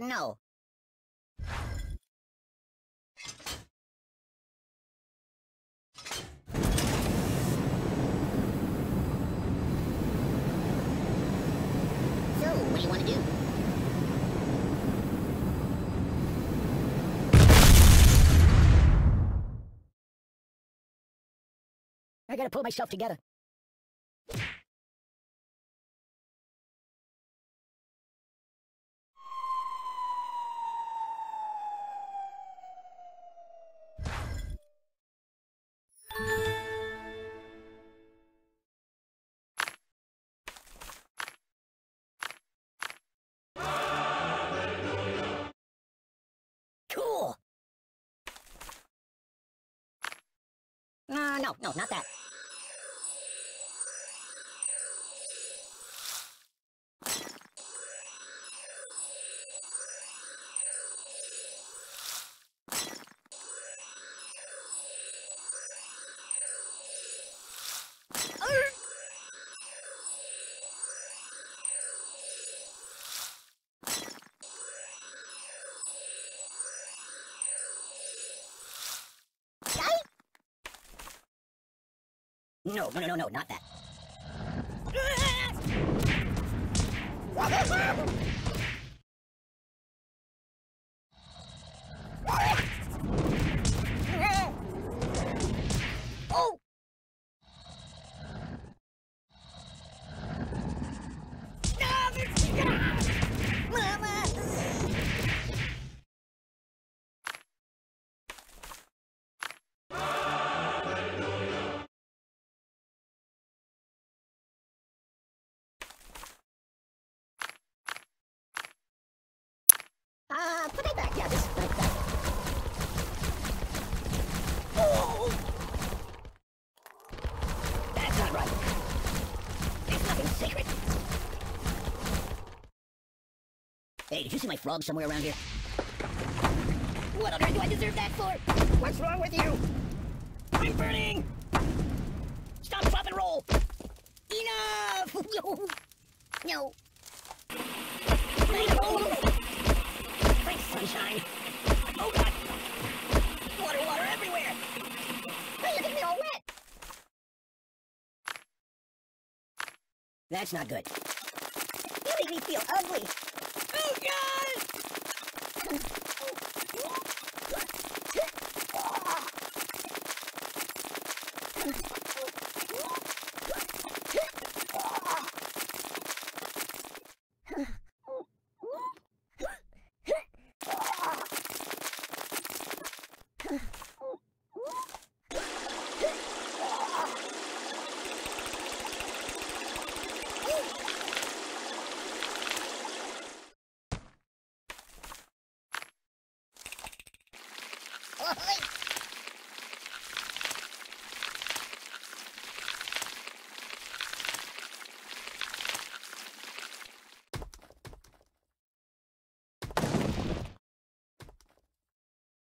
Uh, no. So, what do you want to do? I gotta pull myself together. No, no, not that. No, no, no, no, no, not that. Hey, did you see my frog somewhere around here? What on earth do I deserve that for? What's wrong with you? I'm burning! Stop, drop, and roll! Enough! No. No. Sunshine. That's not good. You make me feel ugly. Oh, God!